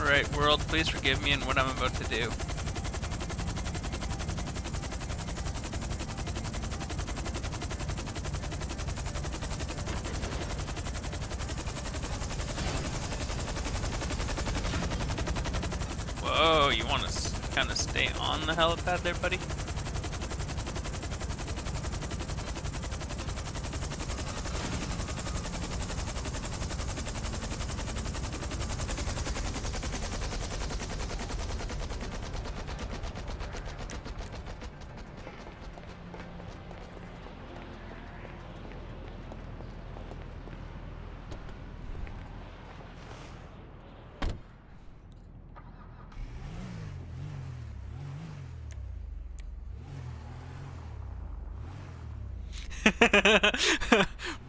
Alright, world, please forgive me and what I'm about to do. Whoa, you want to kind of stay on the helipad there, buddy?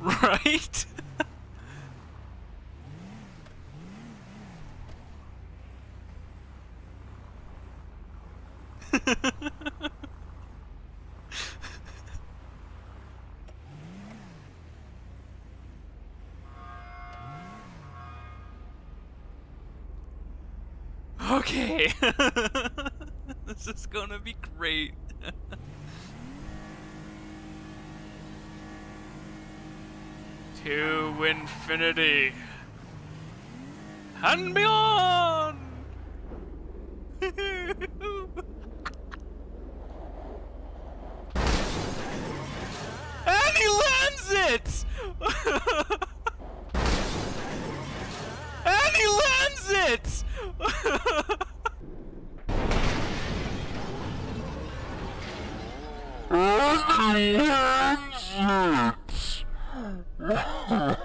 Right? okay. this is gonna be great. to infinity and beyond. and he lands it. and he lands it. fucking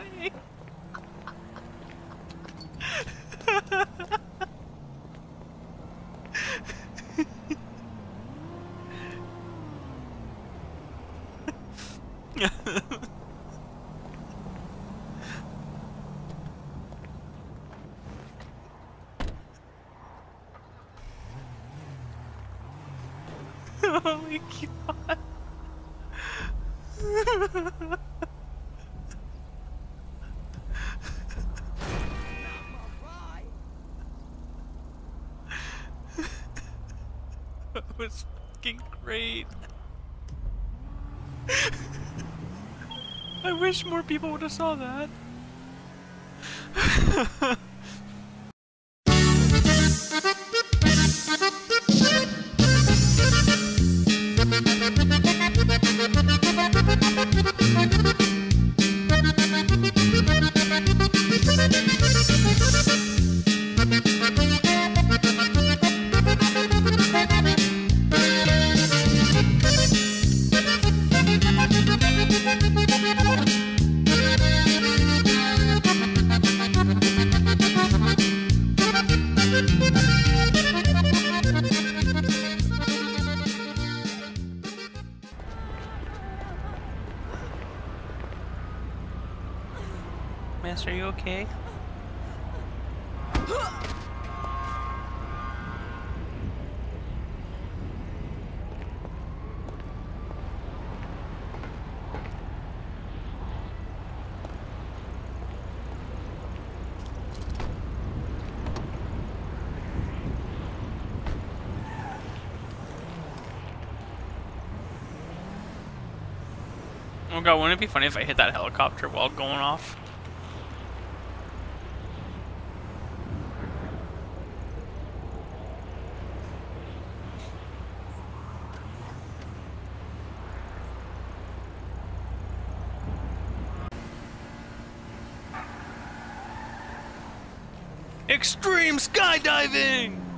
way. Holy God. was fucking great. I wish more people would have saw that. Master, are you okay? Oh god, wouldn't it be funny if I hit that helicopter while going off? Extreme skydiving!